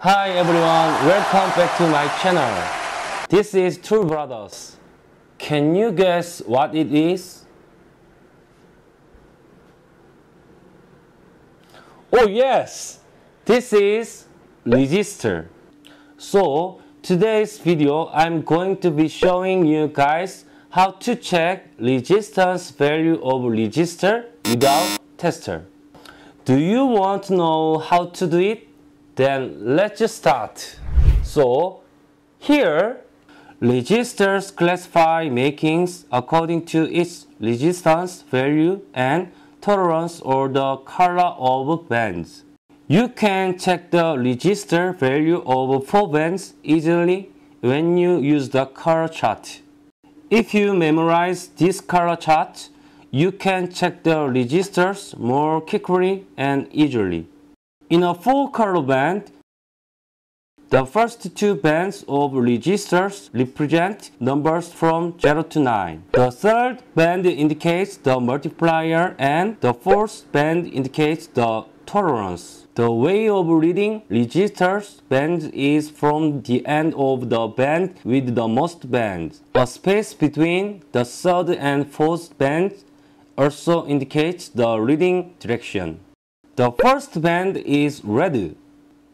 Hi everyone, welcome back to my channel. This is Tool Brothers. Can you guess what it is? Oh yes, this is resistor. So today's video I'm going to be showing you guys how to check resistance value of resistor without tester. Do you want to know how to do it? Then let's just start. So here registers classify makings according to its resistance value and tolerance or the color of bands. You can check the register value of four bands easily when you use the color chart. If you memorize this color chart, you can check the registers more quickly and easily. In a four color band, the first two bands of registers represent numbers from 0 to 9. The third band indicates the multiplier and the fourth band indicates the tolerance. The way of reading registers bands is from the end of the band with the most bands. A space between the third and fourth bands also indicates the reading direction. The first band is red,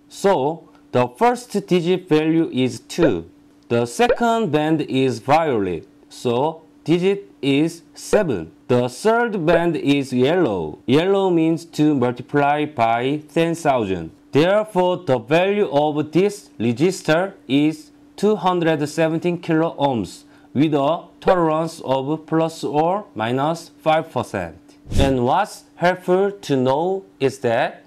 so the first digit value is 2. The second band is violet, so digit is 7. The third band is yellow. Yellow means to multiply by 10,000. Therefore, the value of this resistor is 217 kilo ohms with a tolerance of plus or minus 5%. And what's helpful to know is that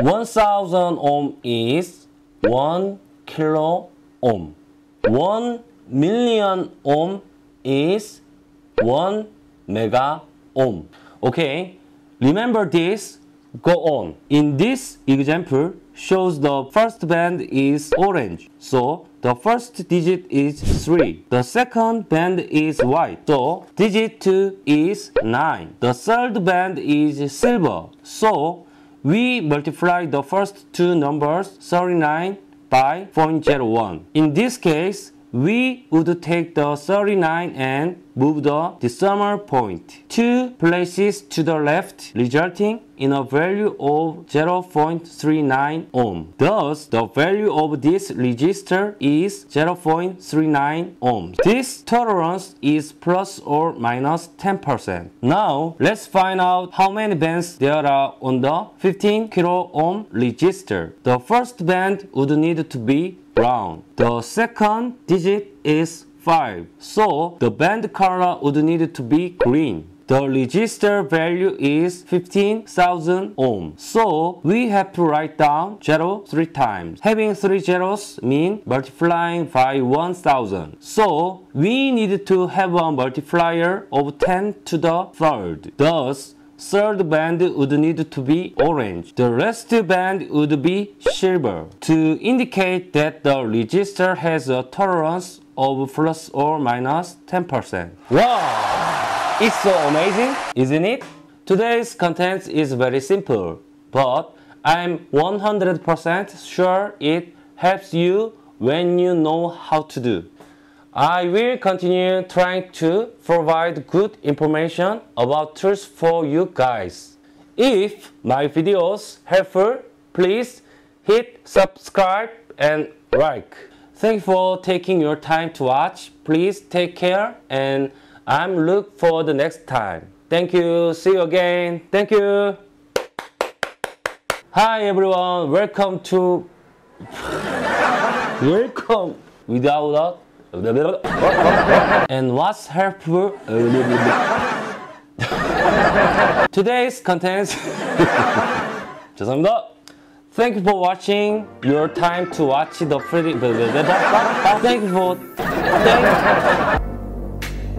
1000 ohm is 1 kilo ohm. 1 million ohm is 1 mega ohm. Okay, remember this, go on. In this example, shows the first band is orange. So the first digit is 3. The second band is white. So digit 2 is 9. The third band is silver. So we multiply the first two numbers 39 by 0.01. In this case, we would take the 39 and move the decimal point two places to the left, resulting in a value of 0.39 ohm. Thus, the value of this resistor is 0.39 ohms. This tolerance is plus or minus 10%. Now, let's find out how many bands there are on the 15 kilo ohm resistor. The first band would need to be brown. The second digit is 5. So the band color would need to be green. The resistor value is 15,000 ohm. So we have to write down 0 3 times. Having 3 zeros mean multiplying by 1000. So we need to have a multiplier of 10 to the third. Thus third band would need to be orange. The rest band would be silver to indicate that the resistor has a tolerance of plus or minus 10%. Wow! It's so amazing, isn't it? Today's content is very simple, but I'm 100% sure it helps you when you know how to do. I will continue trying to provide good information about tools for you guys. If my videos helpful, please hit subscribe and like. Thank you for taking your time to watch. Please take care and I'm look for the next time. Thank you. See you again. Thank you. Hi everyone. Welcome to Welcome without and what's helpful today's content 죄송합니다 Thank you for watching your time to watch the video. Thank you for thank